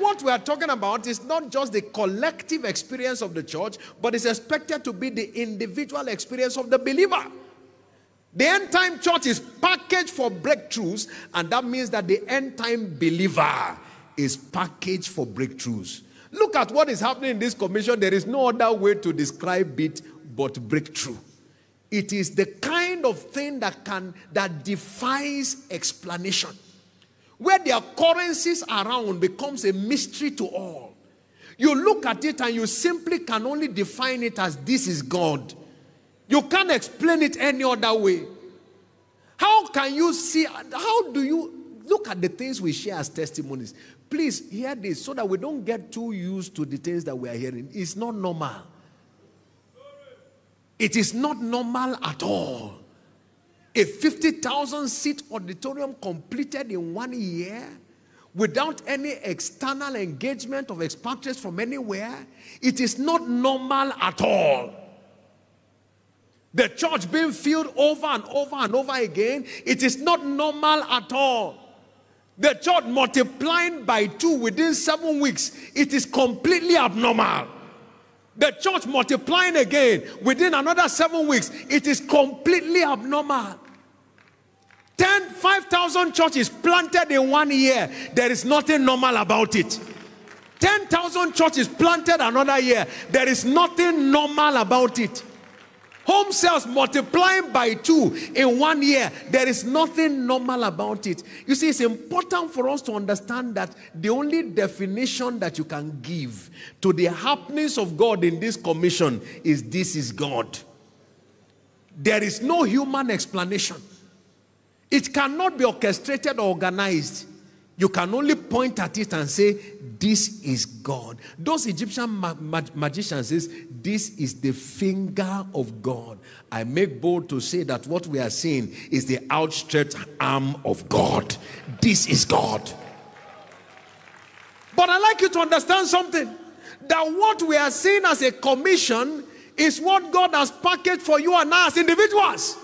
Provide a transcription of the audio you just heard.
what we are talking about is not just the collective experience of the church, but it's expected to be the individual experience of the believer. The end time church is packaged for breakthroughs, and that means that the end time believer is packaged for breakthroughs. Look at what is happening in this commission. There is no other way to describe it but breakthrough. It is the kind of thing that can that defies explanation. Where the occurrences around becomes a mystery to all. You look at it and you simply can only define it as this is God. You can't explain it any other way. How can you see? How do you look at the things we share as testimonies? Please hear this so that we don't get too used to the things that we are hearing. It's not normal. It is not normal at all. A 50,000 seat auditorium completed in one year without any external engagement of expatriates from anywhere. It is not normal at all. The church being filled over and over and over again, it is not normal at all. The church multiplying by two within seven weeks, it is completely abnormal. The church multiplying again within another seven weeks, it is completely abnormal. 10, 5,000 churches planted in one year, there is nothing normal about it. 10,000 churches planted another year, there is nothing normal about it. Home sales multiplying by two in one year. There is nothing normal about it. You see, it's important for us to understand that the only definition that you can give to the happenings of God in this commission is this is God. There is no human explanation. It cannot be orchestrated or organized. You can only point at it and say, This is God. Those Egyptian ma- ma- magicians This is the finger of God. I make bold to say that what we are seeing is the outstretched arm of God. This is God. But I'd like you to understand something that what we are seeing as a commission is what God has packaged for you and us individuals.